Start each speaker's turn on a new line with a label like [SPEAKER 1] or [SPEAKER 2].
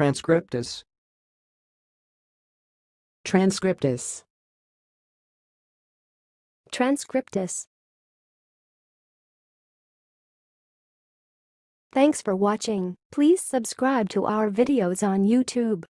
[SPEAKER 1] Transcriptus.
[SPEAKER 2] Transcriptus.
[SPEAKER 3] Transcriptus. Thanks for watching. Please subscribe to our videos on YouTube.